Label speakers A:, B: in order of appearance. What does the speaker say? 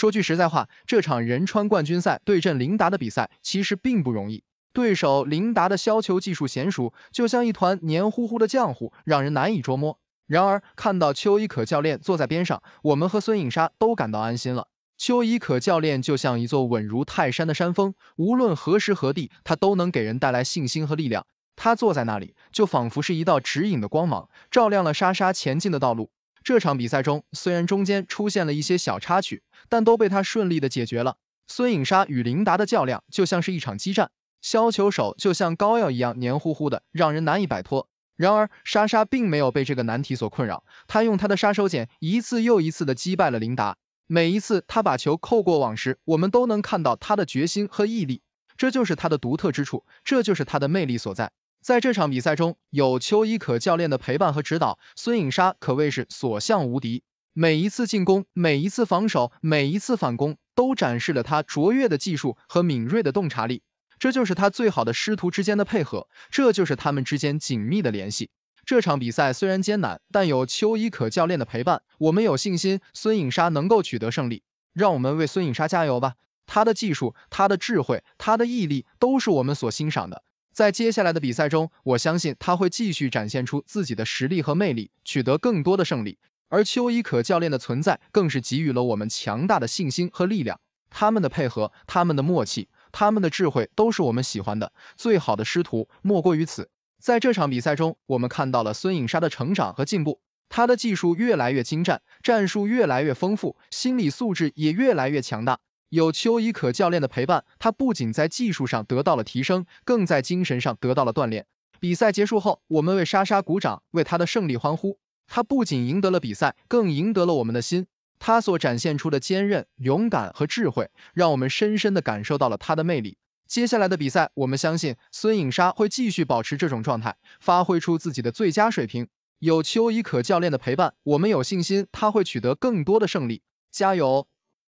A: 说句实在话，这场仁川冠军赛对阵琳达的比赛其实并不容易。对手琳达的削球技术娴熟，就像一团黏糊糊的浆糊，让人难以捉摸。然而，看到邱一可教练坐在边上，我们和孙颖莎都感到安心了。邱一可教练就像一座稳如泰山的山峰，无论何时何地，他都能给人带来信心和力量。他坐在那里，就仿佛是一道指引的光芒，照亮了莎莎前进的道路。这场比赛中，虽然中间出现了一些小插曲，但都被他顺利的解决了。孙颖莎与琳达的较量就像是一场激战，削球手就像膏药一样黏糊糊的，让人难以摆脱。然而，莎莎并没有被这个难题所困扰，她用她的杀手锏一次又一次的击败了琳达。每一次她把球扣过网时，我们都能看到她的决心和毅力，这就是她的独特之处，这就是她的魅力所在。在这场比赛中，有邱一可教练的陪伴和指导，孙颖莎可谓是所向无敌。每一次进攻，每一次防守，每一次反攻，都展示了她卓越的技术和敏锐的洞察力。这就是她最好的师徒之间的配合，这就是他们之间紧密的联系。这场比赛虽然艰难，但有邱一可教练的陪伴，我们有信心孙颖莎能够取得胜利。让我们为孙颖莎加油吧！她的技术、她的智慧、她的毅力，都是我们所欣赏的。在接下来的比赛中，我相信他会继续展现出自己的实力和魅力，取得更多的胜利。而邱一可教练的存在，更是给予了我们强大的信心和力量。他们的配合，他们的默契，他们的智慧，都是我们喜欢的。最好的师徒莫过于此。在这场比赛中，我们看到了孙颖莎的成长和进步，她的技术越来越精湛，战术越来越丰富，心理素质也越来越强大。有邱一可教练的陪伴，他不仅在技术上得到了提升，更在精神上得到了锻炼。比赛结束后，我们为莎莎鼓掌，为她的胜利欢呼。她不仅赢得了比赛，更赢得了我们的心。她所展现出的坚韧、勇敢和智慧，让我们深深地感受到了她的魅力。接下来的比赛，我们相信孙颖莎会继续保持这种状态，发挥出自己的最佳水平。有邱一可教练的陪伴，我们有信心她会取得更多的胜利。加油！